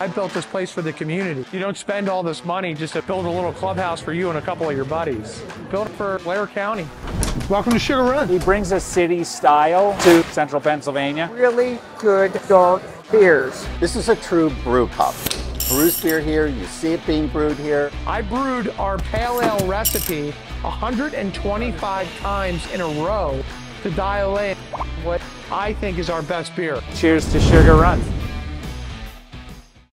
I built this place for the community. You don't spend all this money just to build a little clubhouse for you and a couple of your buddies. Built for Blair County. Welcome to Sugar Run. He brings a city style to central Pennsylvania. Really good dark beers. This is a true brew pub. Brews beer here, you see it being brewed here. I brewed our pale ale recipe 125 times in a row to dial in what I think is our best beer. Cheers to Sugar Run.